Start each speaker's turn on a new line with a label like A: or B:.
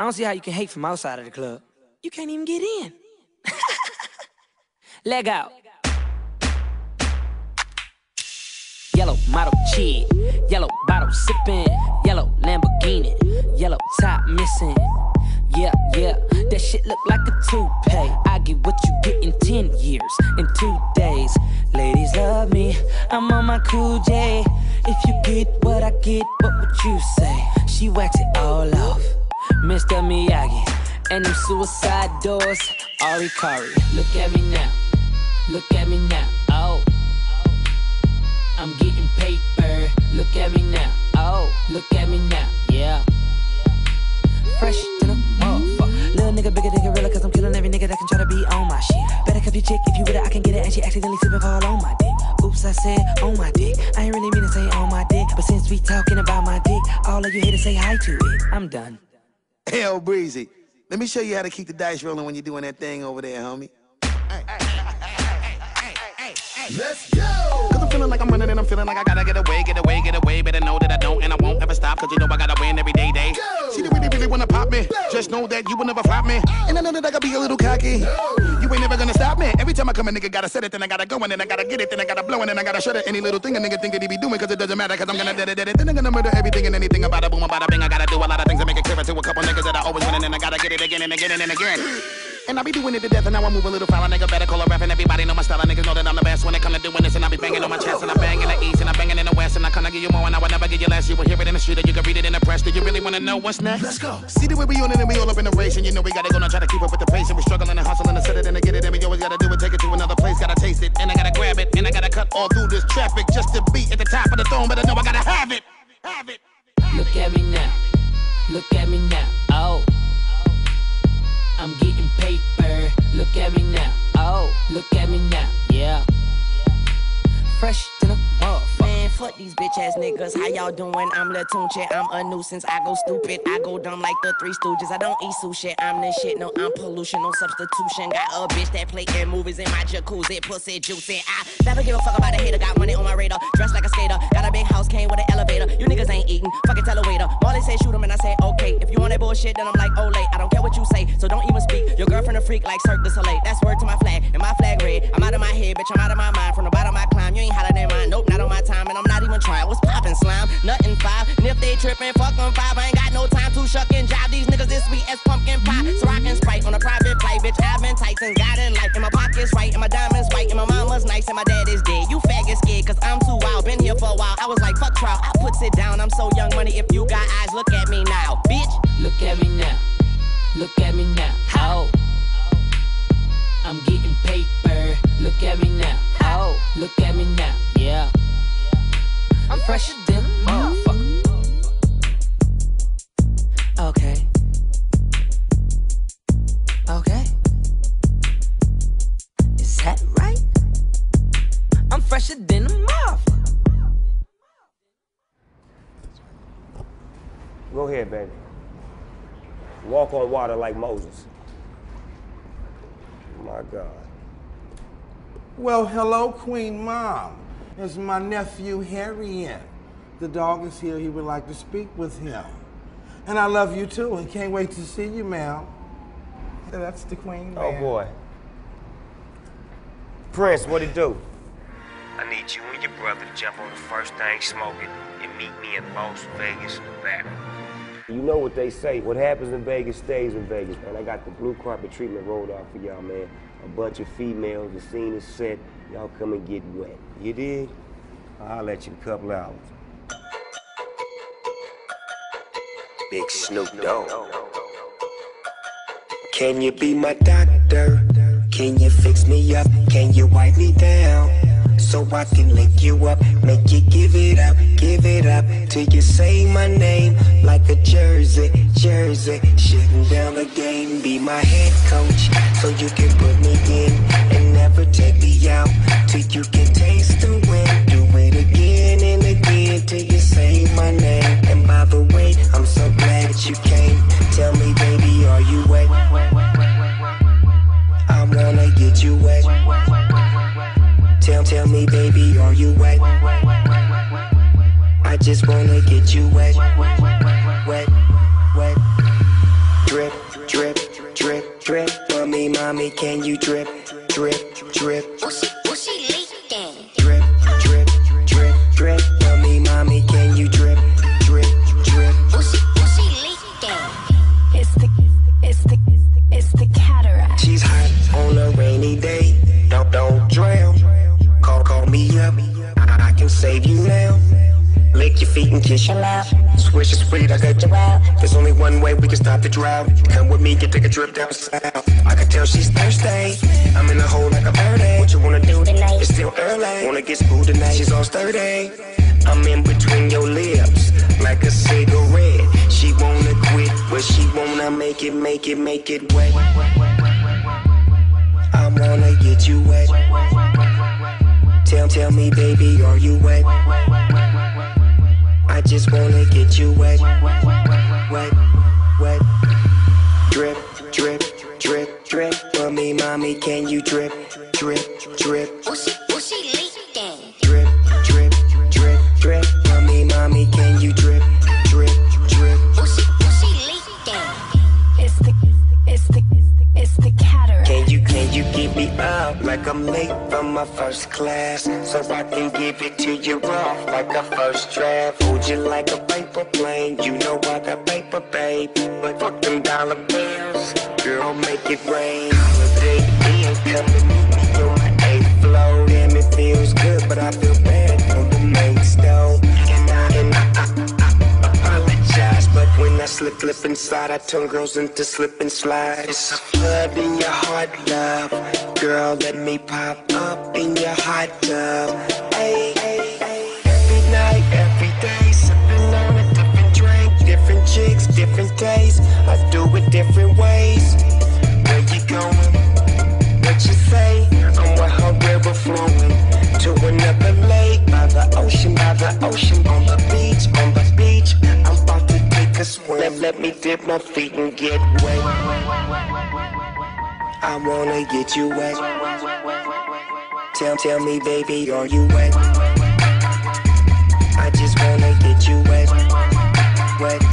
A: I don't see how you can hate from outside of the club. You can't even get in. Leg out. Yellow model cheat, yellow bottle sipping, yellow Lamborghini, yellow top missing. Yeah, yeah, that shit look like a toupee. I get what you get in 10 years, in two days. Ladies love me, I'm on my cool J. If you get what I get, what would you say? She wax it all off, Mr. Miyagi. And them suicide doors, Ari Kari. Look at me now, look at me now, oh. I'm getting paper, look at me now, oh. Look at me now, yeah. Fresh to the motherfucker. Little nigga, bigger than gorilla, cause I'm killing every nigga that can try to be on my shit. Better cuff your chick, if you with it, I can get it, and she accidentally slip and fall on my dick. Oops, I said on my dick. I ain't really mean to say on my dick, but since we talking about my dick, all of you here to say hi to it. I'm done.
B: Hell, Breezy. Let me show you how to keep the dice rolling when you're doing that thing over there, homie.
C: Let's go!
B: Cause I'm feeling like I'm running and I'm feeling like I gotta get away, get away, get away. Better know that I don't and I won't ever stop. Cause you know I gotta win every day, day.
C: Go!
B: Really, wanna pop me. Just know that you will never flop me. And I know that I gotta be a little cocky. You ain't never gonna stop me. Every time I come, a nigga gotta set it, then I gotta go, and then I gotta get it, then I gotta blow, and then I gotta shut it. Any little thing a nigga think that he be doing, cause it doesn't matter, cause I'm gonna dead it, dead it. Then I'm gonna murder everything and anything about a boom, about a bing. I gotta do a lot of things to make it clear to a couple niggas that I always win, and then I gotta get it again and again and again. And I be doing it to death, and now I move a little foul. Nigga better call a rap, and everybody know my style. Niggas know that I'm the best when it come to doing this. And I be banging on my chest, more, and I would never give you less. You will hear it in the street, or you can read it in the press. Do you really wanna know what's next?
C: Let's go.
B: See the way we on it, and we all up in the race, and you know we gotta go now try to keep up with the pace, and we struggling and hustling to set it and to get it, and we always gotta do it, take it to another place, gotta taste it, and I gotta grab it, and I gotta cut all through this traffic just to be at the top of the throne, but I know I gotta have it, have it. Look at me now, look at me now, oh. I'm getting paper. Look at me now. Oh, look at me now. Yeah. Fresh
D: these bitch ass niggas. How y'all doing? I'm Lil Tunechi. I'm a nuisance. I go stupid. I go dumb like the Three Stooges. I don't eat sushi. I'm the shit. No, I'm pollution. No substitution. Got a bitch that play in movies in my jacuzzi. Pussy juicy. I never give a fuck about a hater. Got money on my radar. Dressed like a skater. Got a big house. Came with an elevator. You niggas ain't eating. Fucking tell a waiter. Molly say shoot him and I say okay. If you want that bullshit, then I'm like, oh late. I don't care what you say. So don't even speak. Your girlfriend a freak like Cirque du Soleil. That's word to my flag. And my flag red. I'm out of my head, bitch. I'm out of my mind. From the if they trippin', fuck them five. I ain't got no time to shuck and jive. These niggas this sweet as pumpkin pie. So I can sprite on a private play, bitch. I've been tight since God in life. And my pockets right. And my diamonds white. And my mama's nice. And my dad is dead. You faggot scared. Cause I'm too wild. Been here for a while. I was like, fuck trial. I puts it down. I'm so young money. If you got eyes, look at me now. Bitch.
A: Look at me now. Look at me now. Oh. I'm getting paper. Look at me now. Oh. Look at me now. Yeah. I'm fresher
E: Go ahead, baby. Walk on water like Moses. My God.
F: Well, hello, Queen Mom. It's my nephew Harry in. The dog is here. He would like to speak with him. And I love you too, and can't wait to see you, ma'am. So that's the Queen.
E: Oh
F: ma'am.
E: boy. Prince, what it do?
G: I need you and your brother to jump on the first thing smoking and meet me in Las Vegas, Nevada.
E: You know what they say. What happens in Vegas stays in Vegas, man. I got the blue carpet treatment rolled out for y'all, man. A bunch of females. The scene is set. Y'all come and get wet. You did? I'll let you a couple hours.
G: Big Snoop Dogg. Can you be my doctor? Can you fix me up? Can you wipe me down? So I can lick you up, make you give it give it up till you say my name like a jersey, jersey. Shutting down the game, be my head coach, so you can put me in and never take me out till you can just wanna get you wet, wet, wet. Wet. Drip, drip, drip, drip me, mommy. Can you drip, drip, drip? Your feet and kiss your mouth. Swish is sweet, I got you out. There's only one way we can stop the drought. Come with me, get take a trip down south. I can tell she's thirsty. I'm in a hole like a birdie. What you wanna do tonight? It's still early. Wanna get spooled tonight? She's all sturdy. I'm in between your lips, like a cigarette. She wanna quit, but she wanna make it, make it, make it wet. I wanna get you wet. Tell, tell me, baby, are you wet? I just wanna get you wet, wet, wet. Wet. Drip, drip, drip, drip. For me, mommy, can you drip, drip, drip? Class? So I can give it to you off like a first draft. Hold you like a paper plane. You know I got paper, babe. But fuck them dollar bills. Girl, make it rain. Holiday Inn, come and meet me on the eighth floor. Damn, it feels good, but I feel bad on the main stove. Slip, flip inside, I turn girls into slip and slide. It's in your heart, love. Girl, let me pop up in your hot tub. Every night, every day, sipping on a different drink, different chicks, different days. I do it different ways. Let, me dip my feet and get wet. I wanna get you wet. Tell, tell me, baby, are you wet? I just wanna get you wet, wet.